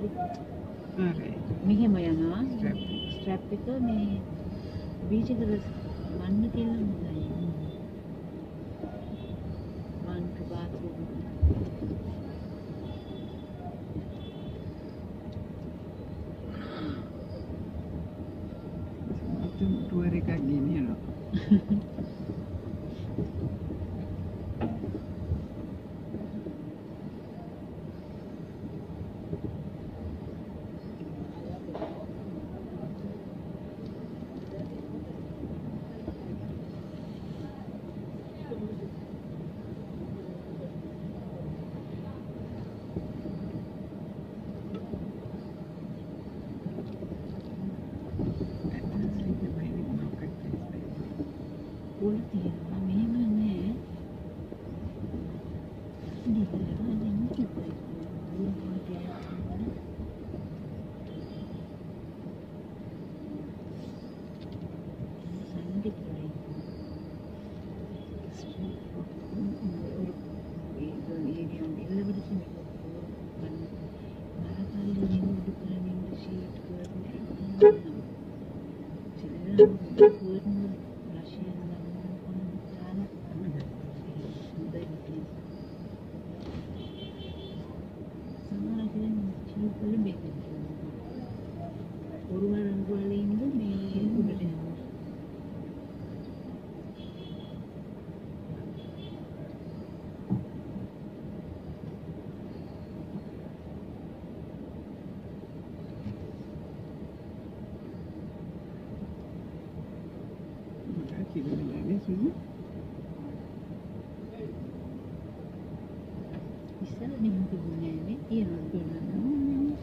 හරි හරි. මෙහෙම යනවා Strap. ස්ට්‍රැප් එක මේ බීච් එකට මන්න කියලා හොඳයි මන්ක බාත්රූම් ඉතින් ටුවර් එකක් ගෙනියනවා. いっていうのは見えないね。リハーサルで見てくれるのは覚えてるかな。Thank you. lebih kurung dalam gua lindu ni udah hmm. Mm-hmm. 이런 부분에 이런 부분은 너무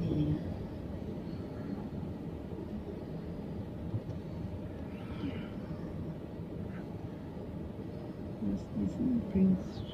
내려. This, this brings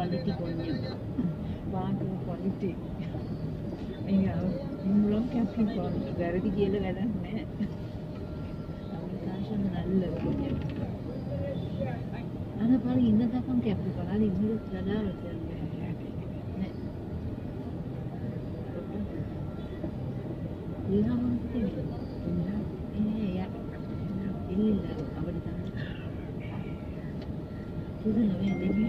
Quality கொஞ்சம் வாங்க குவாலிட்டி நீங்கள் இவ்வளோ கேப்டி குவாலிட்டி விறகு கீழே விளாடுமே நம்மளுக்கு காசு நல்ல கொஞ்சம் அதை பாரு இந்த தாக்கம் கேப்டி போகலாம் அது இன்னொரு தான் வச்சிருக்கேன் எல்லாருக்கும் இல்லை இல்லை அப்படி தான் புது நோய் எதுவுமே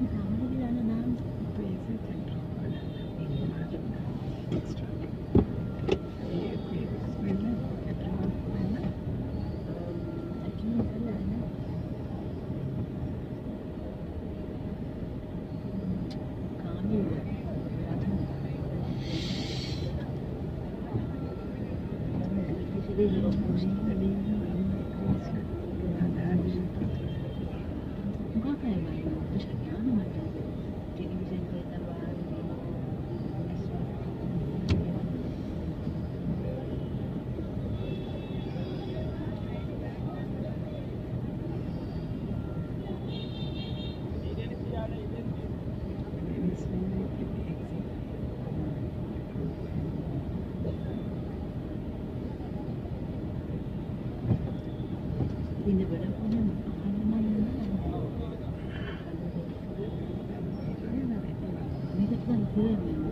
Mm-hmm. Thank you.